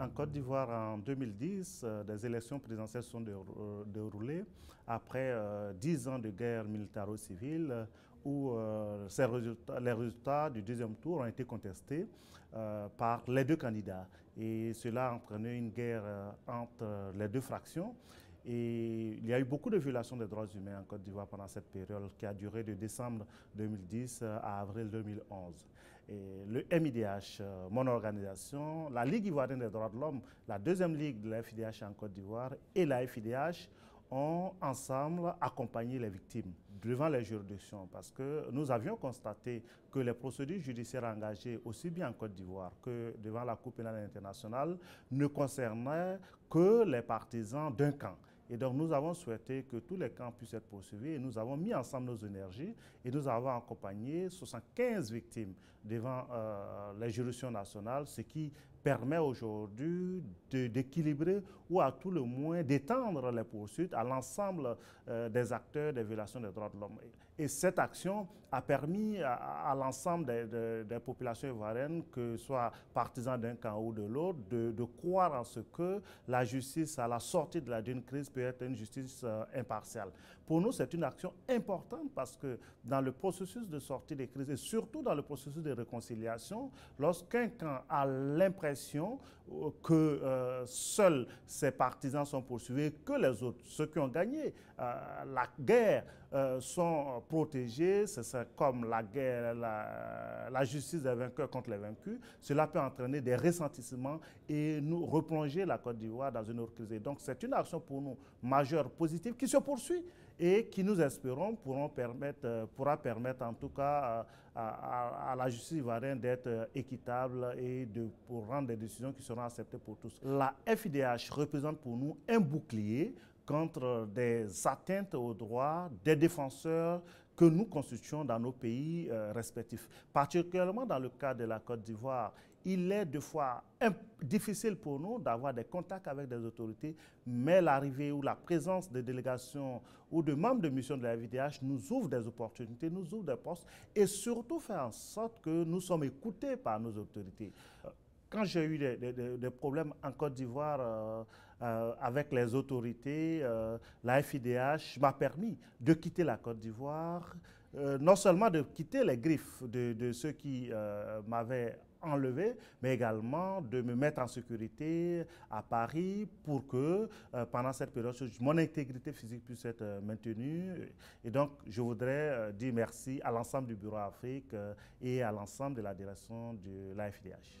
En Côte d'Ivoire, en 2010, euh, des élections présidentielles sont euh, déroulées après euh, dix ans de guerre militaro-civile où les résultats du deuxième tour ont été contestés par les deux candidats. Et cela a entraîné une guerre entre les deux fractions. Et il y a eu beaucoup de violations des droits humains en Côte d'Ivoire pendant cette période qui a duré de décembre 2010 à avril 2011. Et le MIDH, euh, mon organisation, la Ligue ivoirienne des droits de l'homme, la deuxième ligue de la FIDH en Côte d'Ivoire et la FIDH ont ensemble accompagné les victimes devant les juridictions parce que nous avions constaté que les procédures judiciaires engagées aussi bien en Côte d'Ivoire que devant la Cour pénale internationale ne concernaient que les partisans d'un camp. Et donc nous avons souhaité que tous les camps puissent être poursuivis. Et nous avons mis ensemble nos énergies et nous avons accompagné 75 victimes devant euh, les juridictions nationales, ce qui permet aujourd'hui d'équilibrer ou à tout le moins d'étendre les poursuites à l'ensemble euh, des acteurs des violations des droits de l'homme. Et cette action a permis à, l'ensemble des, populations ivoiriennes, que soit partisans d'un camp ou de l'autre, de, croire en ce que la justice à la sortie de la d'une crise peut être une justice euh, impartiale. Pour nous, c'est une action importante parce que dans le processus de sortie des crises et surtout dans le processus de réconciliation, lorsqu'un camp a l'impression euh, que euh, seuls ses partisans sont poursuivis, que les autres, ceux qui ont gagné euh, la guerre, sont protégés. C'est comme la guerre, la, justice des vainqueurs contre les vaincus. Cela peut entraîner des ressentissements et nous replonger la Côte d'Ivoire dans une autre crise. donc c'est une action pour nous majeure, positive, qui se poursuit et qui, nous espérons, pourra permettre en tout cas à, la justice ivoirienne d'être équitable et de, pour rendre des décisions qui seront acceptées pour tous. La FIDH représente pour nous un bouclier contre des atteintes aux droits des défenseurs que nous constituons dans nos pays euh, respectifs. Particulièrement dans le cas de la Côte d'Ivoire, il est deux fois difficile pour nous d'avoir des contacts avec des autorités, mais l'arrivée ou la présence de délégations ou de membres de mission de la FIDH nous ouvre des opportunités, nous ouvre des postes et surtout fait en sorte que nous sommes écoutés par nos autorités. Euh, quand j'ai eu des, problèmes en Côte d'Ivoire euh, euh, avec les autorités, euh, la FIDH m'a permis de quitter la Côte d'Ivoire, non seulement de quitter les griffes de, ceux qui m'avaient enlevé, mais également de me mettre en sécurité à Paris pour que pendant cette période, mon intégrité physique puisse être maintenue. Et donc, je voudrais dire merci à l'ensemble du Bureau Afrique et à l'ensemble de la direction de la FIDH.